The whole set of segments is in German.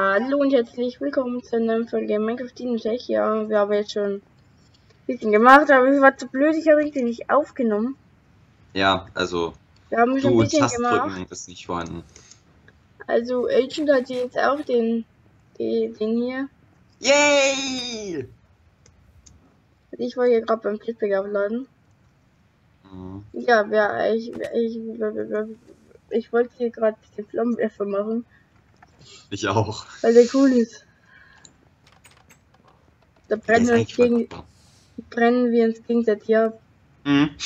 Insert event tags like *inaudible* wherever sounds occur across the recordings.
Hallo und herzlich willkommen zu einer neuen Folge Minecraft Tech. Ja, wir haben jetzt schon ein bisschen gemacht, aber ich war zu blöd, ich habe irgendwie nicht aufgenommen. Ja, also Wir haben schon ein du und bisschen gemacht. Tastdrücken ist nicht vorhanden. Also Agent hat jetzt auch den, den, den hier. Yay! Ich war hier gerade beim Jetpack aufladen. Mhm. Ja, wer, ich, ich, ich wollte hier gerade den Flammenwerfer machen, Ich auch. weil der cool ist. Da brennen wir, uns gegen, brennen wir uns gegenseitig ab. Mhm. *laughs*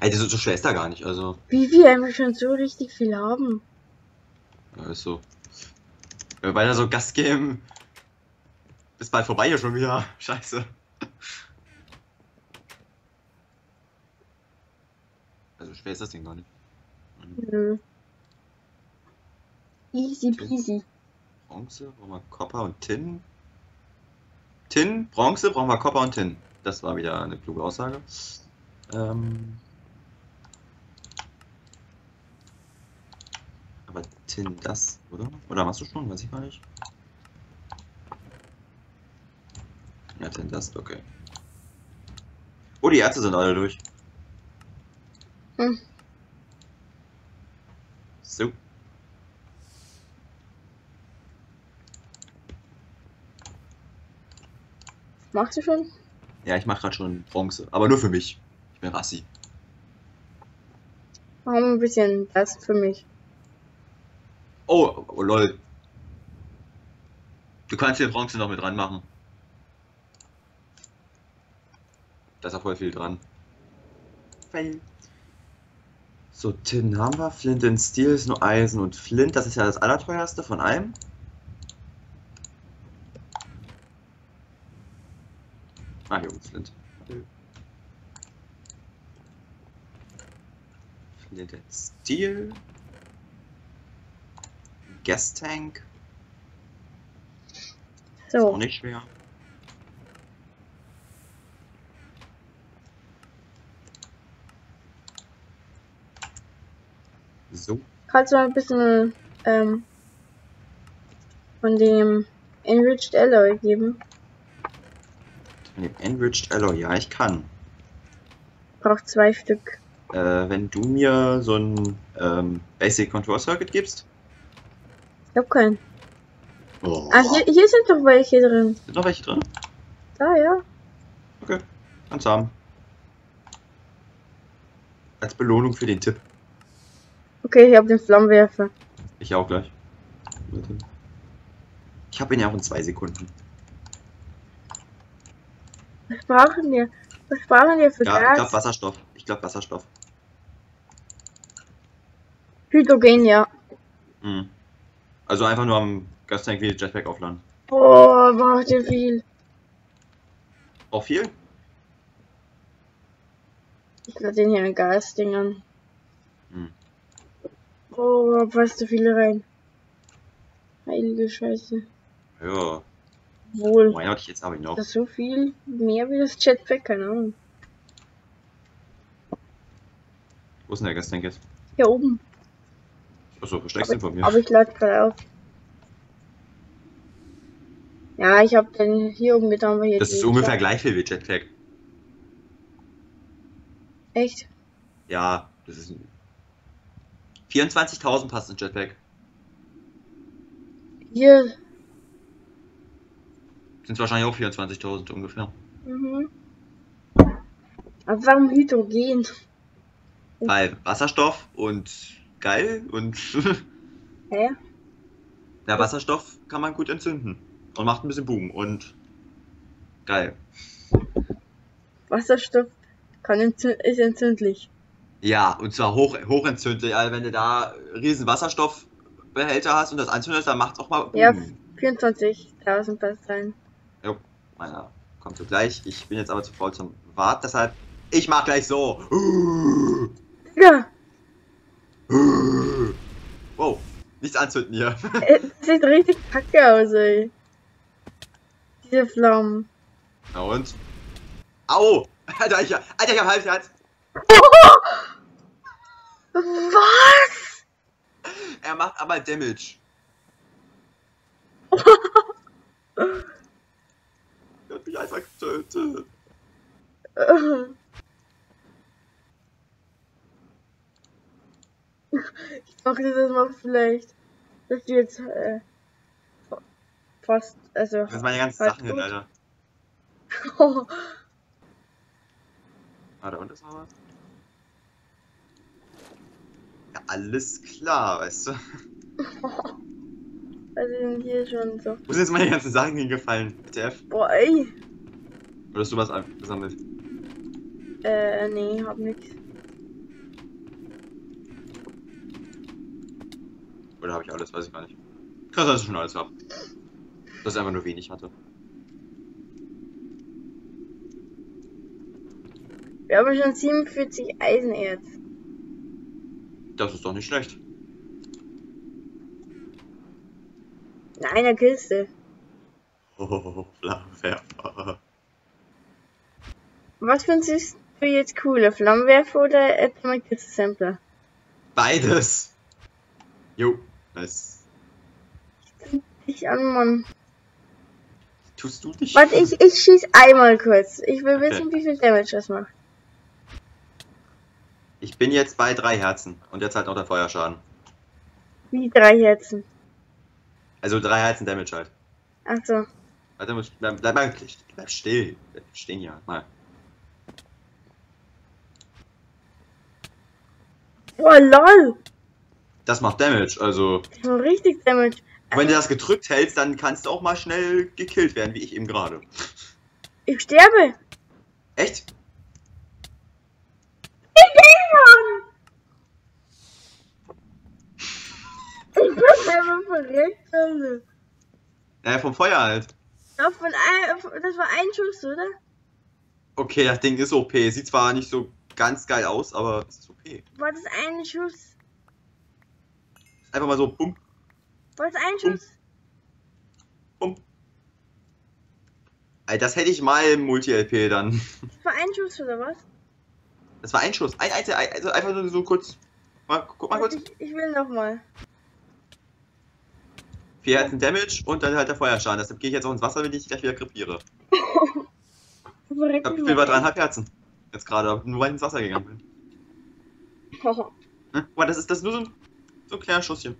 Das ist so schwer ist da gar nicht, also. Wie wir einfach schon so richtig viel haben. Ja, ist so. Wenn wir weiter so Gas geben. Ist bald vorbei hier schon wieder. *laughs* Scheiße. Also schwer ist das Ding gar nicht. Mhm. Easy peasy. Bronze, brauchen wir Copper und Tin. Tin, Bronze, brauchen wir Copper und Tin. Das war wieder eine kluge Aussage. Ähm Aber Tin das, oder? Oder machst du schon? Weiß ich gar nicht. Ja, Tin das, okay. Oh, die Ärzte sind alle durch. Hm. So. Machst du schon? Ja, ich mache gerade schon Bronze. Aber nur für mich. Ich bin Rassi. Mach mal ein bisschen das für mich. Oh, oh lol. Du kannst hier Bronze noch mit dran machen. Da ist auch voll viel dran. Fail. So, Tin haben wir. Flint und Steel ist nur Eisen und Flint. Das ist ja das allerteuerste von allem. Ah, hier ist Flint. Flint and Steel. Gas Tank. Ist auch So, nicht schwer. So. kannst du mal ein bisschen ähm, von dem Enriched Alloy geben? Dem Enriched Alloy, ja, ich kann. Braucht zwei Stück. Äh, wenn du mir so ein ähm, Basic Control Circuit gibst. Ich hab keinen. Oh. Ah, hier, hier sind doch welche drin. Sind noch welche drin? Da, ja. Okay. Kannst haben. Als Belohnung für den Tipp. Okay, ich hab den Flammenwerfer. Ich auch gleich. Ich habe ihn ja auch in zwei Sekunden. Was brauchen wir? Was brauchen wir für Ja, ich glaube Gas? Wasserstoff. Ich glaube Wasserstoff. Hydrogen, ja. Mhm. Also einfach nur am Gastank wie Jetpack aufladen. Boah, braucht ihr viel. Auch viel? Ich lade den hier ein Gasding an. Hm. Oh, passt zu viel rein. Heilige Scheiße. Ja. Wohl. Mein Gott, jetzt habe ich noch. Das ist so viel mehr wie das Jetpack, keine Ahnung. Wo ist denn der Gastank jetzt? Hier oben. Achso, versteckst den von mir. Aber ich lade gerade auf. Ja, ich habe den hier oben getan, weil hier Das ist ungefähr gleich viel wie Jetpack. Echt? Ja, das ist. 24.000 passt in Jetpack. Hier. Sind wahrscheinlich auch 24.000 ungefähr. Mhm. Aber warum Hydrogen? Weil Wasserstoff und geil und. *laughs* Hä? ja, Wasserstoff kann man gut entzünden. Und macht ein bisschen Boom und. Geil. Wasserstoff kann entzü ist entzündlich. Ja, und zwar hoch, hochentzündlich. Also wenn du da riesen Wasserstoffbehälter hast und das anzündest, dann macht's auch mal Boom. Ja. 24.000 passt sein. Meiner kommt so gleich. Ich bin jetzt aber zu faul zum Wart, deshalb. Ich mach gleich so. Ja, Wow, nichts anzünden hier. es sieht richtig kacke aus, ey. Diese Flammen. Na und? Au! Alter, ich, Alter, ich hab Halbherz. Was? Er macht aber Damage. *laughs* Einfach getötet. Ich dachte, das mal vielleicht, dass du jetzt äh, fast, also. Das sind meine ganzen Sachen hin. Alter. Ah, da unten ist noch was. Ja, alles klar, weißt du. *laughs* Also sind hier schon so. Wo sind jetzt meine ganzen Sachen hingefallen? TF? Boah, ey. Oder hast du was gesammelt? Äh, nee, hab nix. Oder habe ich alles? Weiß ich gar nicht. Krass, dass ich schon alles habe. Dass ich einfach nur wenig hatte. Wir haben schon 47 Eisenerz. Das ist doch nicht schlecht. In einer Kiste. Oh, Flammenwerfer. *laughs* Was findest du jetzt cooler? Flammenwerfer oder Atomic Disassembler? Beides. Jo, nice. Ich an, Mann. Tust du dich? Warte, ich, ich schieß einmal kurz. Ich will Okay. wissen, wie viel Damage das macht. Ich bin jetzt bei drei Herzen. Und jetzt halt noch der Feuerschaden. Wie drei Herzen. Also drei Herzen Damage halt. Achso. Warte, muss- bleib, bleib mal bleib still. Bleib stehen hier. Mal. Boah, lol. Das macht Damage, also. Das macht richtig Damage. Wenn du das gedrückt hältst, dann kannst du auch mal schnell gekillt werden, wie ich eben gerade. Ich sterbe. Echt? Ich bin schon. Ich bin einfach verreckt, Alter. Naja, vom Feuer halt. Ja, von ein, das war ein Schuss, oder? Okay, das Ding ist OP. Sieht zwar nicht so ganz geil aus, aber es ist OP. War das ein Schuss? Einfach mal so, bumm, War das ein. Schuss? bumm. Ey, das hätte ich mal im Multi-LP dann. Das war ein Schuss, oder was? Das war ein Schuss. Ein einziger, ein- also einfach nur so kurz. Mal, guck mal kurz. Ich, ich will noch mal. Vier Herzen Damage und dann halt der Feuerschaden. Deshalb gehe ich jetzt auch ins Wasser, wenn ich dich gleich wieder krepiere. *laughs* Ich hab, ich bin bei dreieinhalb Herzen. Jetzt gerade, nur weil ich ins Wasser gegangen bin. Oh, Hm? Guck mal, das ist, das ist nur so ein, so ein kleiner Schusschen.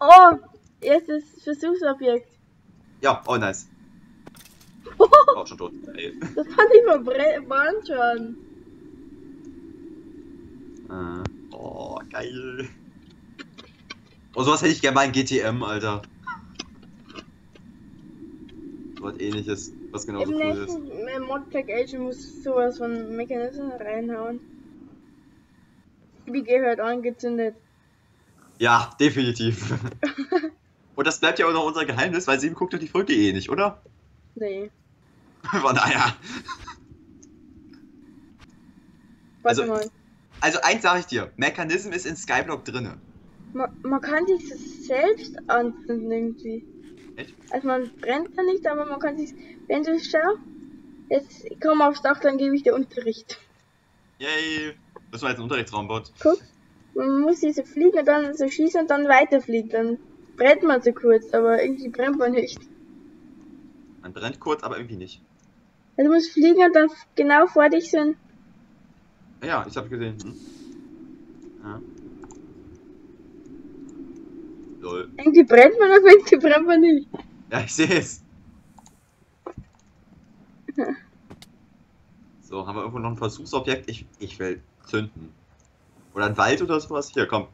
oh erstes Versuchsobjekt. Ja, oh nice. Auch *laughs* schon tot. Ey. Das fand ich verbrannt schon. Äh, Oh, geil. Oh, sowas hätte ich gerne mal in GTM, Alter. So was ähnliches, was genauso Im cool ist. nächsten äh, Modpack Agent muss sowas von Mechanismen reinhauen. Wie gehört angezündet. Ja, definitiv. *laughs* Und das bleibt ja auch noch unser Geheimnis, weil sie guckt doch die Folge eh nicht, oder? Nee. *laughs* Von daher. *laughs* Warte Also- mal. Also eins sage ich dir, Mechanism ist in Skyblock drinne. Man, man kann sich das selbst anzünden irgendwie. Echt? Also man brennt da nicht, aber man kann sich. Wenn du schau, jetzt komm aufs Dach, dann gebe ich dir Unterricht. Yay. Das war jetzt ein Unterrichtsraumbot. Guck, man muss diese fliegen und dann so schießen und dann weiterfliegen. Dann brennt man so kurz, aber irgendwie brennt man nicht. Man brennt kurz, aber irgendwie nicht. Also du musst fliegen und dann genau vor dich sind. Ja, ich habe gesehen. Hm. Ja. Lol. Irgendwie brennt man, aber irgendwie brennt man nicht. Ja, ich sehe es. So, haben wir irgendwo noch ein Versuchsobjekt? Ich, ich will zünden. Oder ein Wald oder sowas? Hier, komm.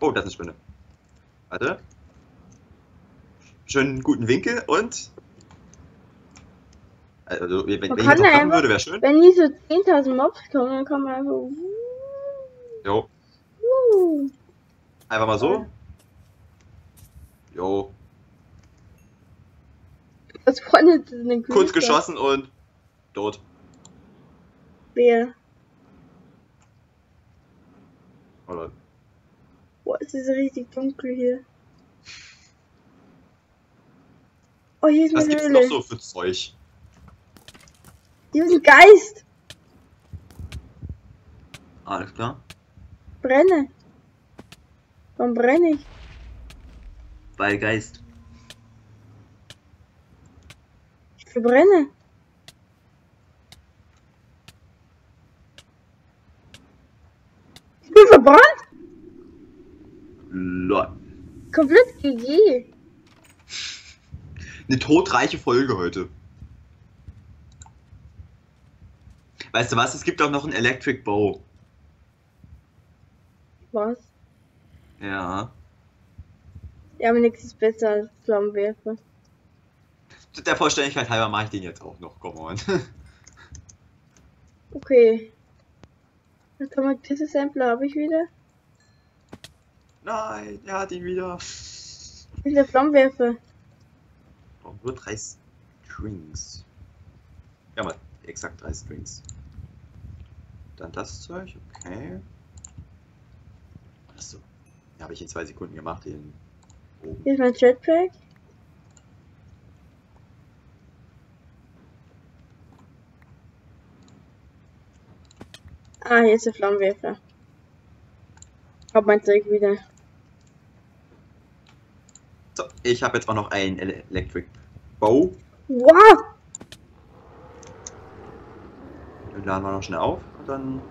Oh, das ist eine Spinne. Warte. Schönen guten Winkel und. Also, wenn, wenn ich jetzt noch einfach- würde, wäre schön. Wenn hier so 10.000 Mobs kommen, dann kann man einfach. Jo, Uh, einfach mal so. Jo, was vorne ist eine kurz geschossen und tot. Wer? Oder Boah, es ist richtig dunkel hier. Oh, hier ist was gibt's Höhle. noch so für Zeug? Hier ist ein Geist. Alles klar. Brenne. Warum brenne ich? Bei Geist. Ich verbrenne. Ich bin verbrannt. Lol. Komplett GG. Eine todreiche Folge heute. Weißt du was? Es gibt auch noch einen Electric Bow. Was? Ja. Ja, aber nichts ist besser als Flammenwerfer. Der Vollständigkeit halber mache ich den jetzt auch noch. Come on. *laughs* Okay. Automatische Sampler habe ich wieder. Nein, er hat ihn wieder. Wie viele Flammenwerfer? Oh, nur drei Strings. Ja, mal exakt drei Strings. Dann das Zeug, okay. Habe ich in zwei Sekunden gemacht, den oben. Hier ist mein Jetpack. Ah, hier ist der Flammenwerfer. Hab mein Zeug wieder. So, ich habe jetzt auch noch einen Ele Electric Bow. Wow! Den laden wir noch schnell auf und dann.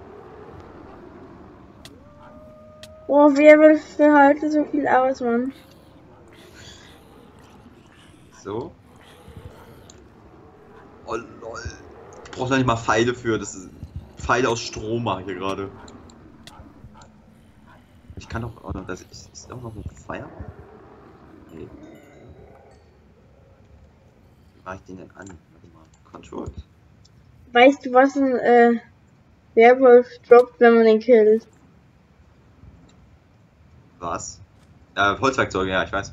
Oh, Wirbelfel halten so viel aus, Mann. So. Oh lol. Ich brauche nicht mal Pfeile für. Das ist Pfeile aus Strom mache ich hier gerade. Ich kann doch noch. Das ist, ist auch noch ein Feuer? Nee. Wie mache ich den denn an? Warte mal. Control. Weißt du, was ein äh, Werwolf droppt, wenn man den killt? Was? Äh, Holzwerkzeuge, ja, ich weiß.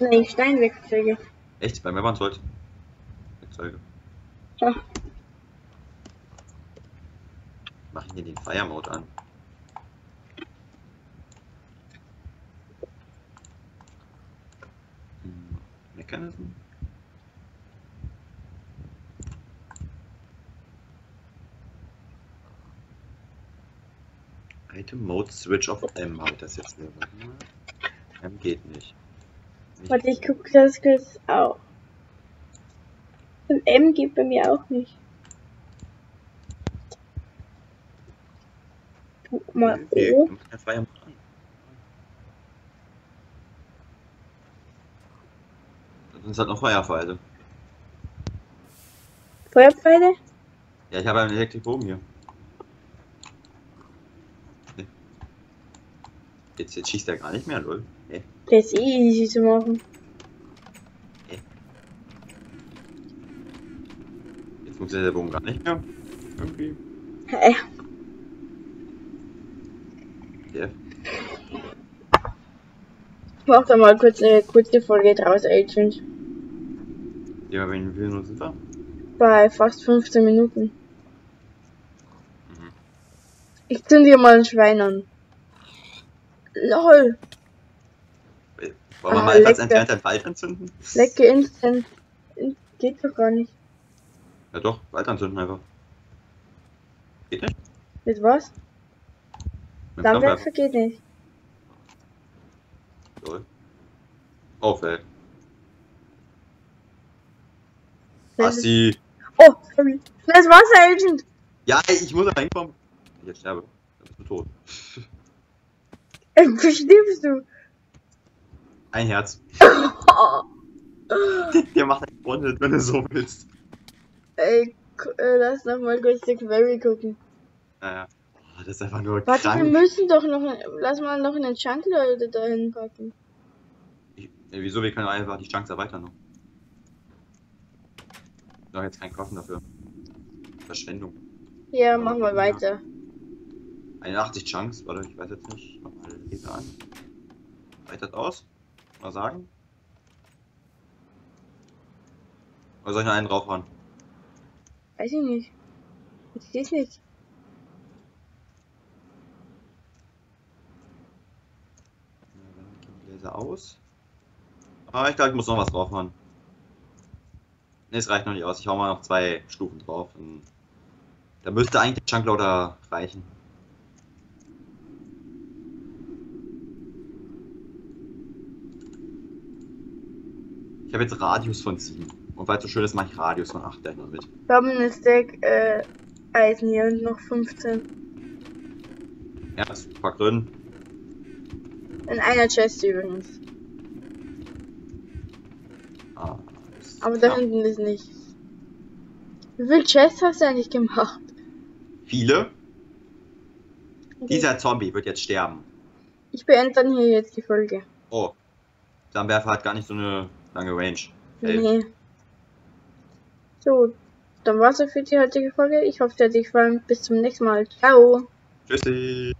Nein, Steinwerkzeuge. Echt? Bei mir waren es Holz. Werkzeuge. Ja. Mach ich hier den Fire Mode an. Hm, Mechanism? Item Mode Switch auf M habe ich das jetzt hier. Warte mal. M geht nicht. nicht. Warte, ich guck das kurz auch. Und M geht bei mir auch nicht. Guck mal Nee, O. Das sind halt noch Feuerpfeile. Feuerpfeile? Ja, ich habe einen Elektrikbogen hier. Jetzt, jetzt schießt er gar nicht mehr, lol. Nee. Der ist eh easy zu machen. Jetzt funktioniert der Bogen gar nicht mehr. Irgendwie. Hä? Ja. Ich mach da mal kurz eine kurze Folge draus, Agent. Ja, wenn wir nur sind da. Bei fast 15 Minuten. Mhm. Ich zünd dir mal ein Schwein an. LOL. Wollen wir Ah, mal etwas entfernt den Wald anzünden? Lecke instant. Geht doch gar nicht. Ja doch, Wald anzünden einfach. Geht nicht? Mit was? Mit Flammenwerfer. Geht nicht. Lol. Oh, ist- Assi. Oh, sorry. Das Wasser, Agent. Ja, ich muss da reinkommen. Ich sterbe. Dann bist du tot. *laughs* *laughs* Wo stirbst du? Ein Herz. *laughs* Der macht einen One-Hit, wenn du so willst. Ey, äh, lass noch mal kurz die Query gucken. Naja. Das ist einfach nur Warte, wir krank. müssen doch noch, lass mal noch einen Chunk-Leute dahin packen. Ich, wieso? Wir können einfach die Chance erweitern noch. Doch jetzt kein Kosten dafür. Verschwendung. Ja, machen wir weiter. 81 Chunks, warte, ich weiß jetzt nicht. Reicht das aus? Mal sagen? Oder soll ich noch einen draufhauen? Weiß ich nicht. Ich seh's nicht. Laser aus. Aber ich glaube, ich muss noch was draufhauen. Ne, es reicht noch nicht aus. Ich hau mal noch zwei Stufen drauf. Und da müsste eigentlich der Chunkloader reichen. Ich habe jetzt Radius von 7. Und weil es so schön ist, mache ich Radius von 8 gleich noch mit. Wir haben ein Stack äh, Eisen hier und noch 15. Ja, das pack drin. In einer Chest übrigens. Ah, Aber da ja. hinten ist nichts. Wie viel Chests hast du eigentlich gemacht? Viele. Dieser Zombie wird jetzt sterben. Ich beende dann hier jetzt die Folge. Oh. Flammenwerfer hat gar nicht so eine lange Range. Nee. So, dann war's es für die heutige Folge. Ich hoffe, dir hat dir gefallen. Bis zum nächsten Mal. Ciao. Tschüssi.